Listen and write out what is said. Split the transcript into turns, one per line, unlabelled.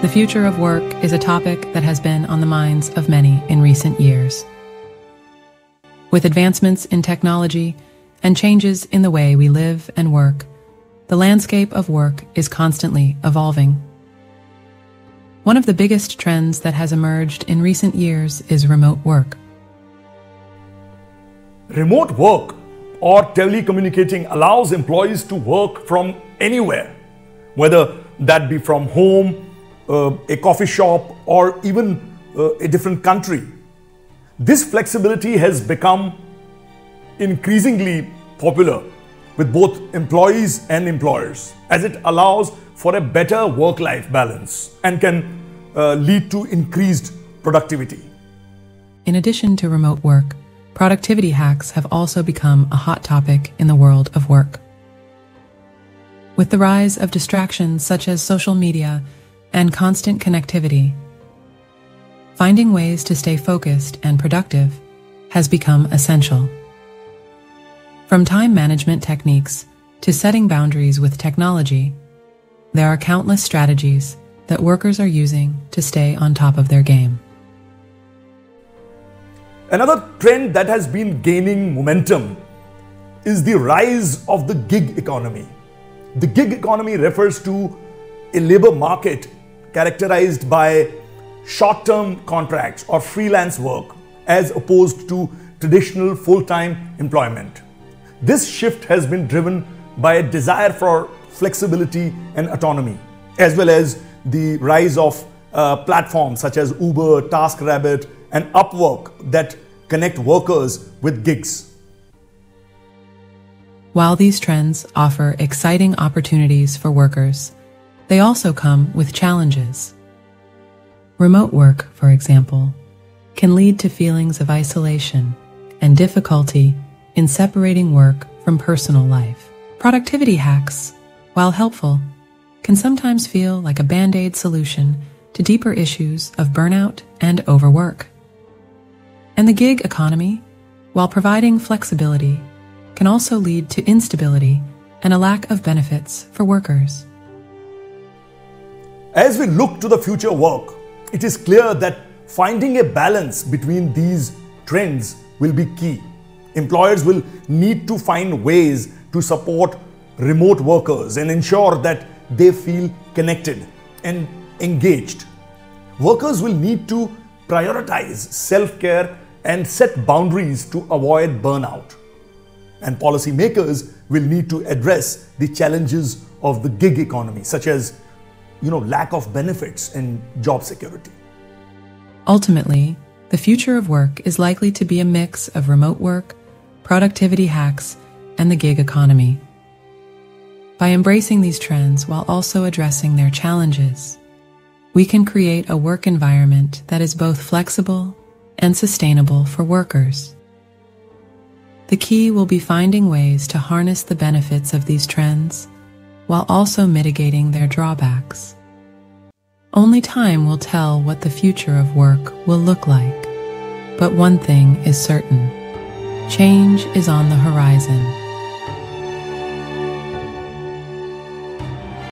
The future of work is a topic that has been on the minds of many in recent years. With advancements in technology and changes in the way we live and work, the landscape of work is constantly evolving. One of the biggest trends that has emerged in recent years is remote work.
Remote work or telecommunicating allows employees to work from anywhere, whether that be from home, a coffee shop, or even uh, a different country. This flexibility has become increasingly popular with both employees and employers as it allows for a better work life balance and can uh, lead to increased productivity.
In addition to remote work, productivity hacks have also become a hot topic in the world of work. With the rise of distractions such as social media and constant connectivity, finding ways to stay focused and productive has become essential. From time management techniques to setting boundaries with technology, there are countless strategies that workers are using to stay on top of their game.
Another trend that has been gaining momentum is the rise of the gig economy. The gig economy refers to a labor market characterized by short term contracts or freelance work as opposed to traditional full time employment. This shift has been driven by a desire for flexibility and autonomy, as well as the rise of uh, platforms such as Uber, TaskRabbit, and Upwork that connect workers with gigs.
While these trends offer exciting opportunities for workers, they also come with challenges. Remote work, for example, can lead to feelings of isolation and difficulty in separating work from personal life. Productivity hacks, while helpful, can sometimes feel like a band aid solution to deeper issues of burnout and overwork. And the gig economy, while providing flexibility, can also lead to instability and a lack of benefits for workers.
As we look to the future work, it is clear that finding a balance between these trends will be key. Employers will need to find ways to support remote workers and ensure that they feel connected and engaged. Workers will need to prioritize self care and set boundaries to avoid burnout. And policymakers will need to address the challenges of the gig economy, such as you know, lack of benefits and job security.
Ultimately, the future of work is likely to be a mix of remote work, productivity hacks, and the gig economy. By embracing these trends while also addressing their challenges, we can create a work environment that is both flexible and sustainable for workers. The key will be finding ways to harness the benefits of these trends while also mitigating their drawbacks. Only time will tell what the future of work will look like. But one thing is certain change is on the horizon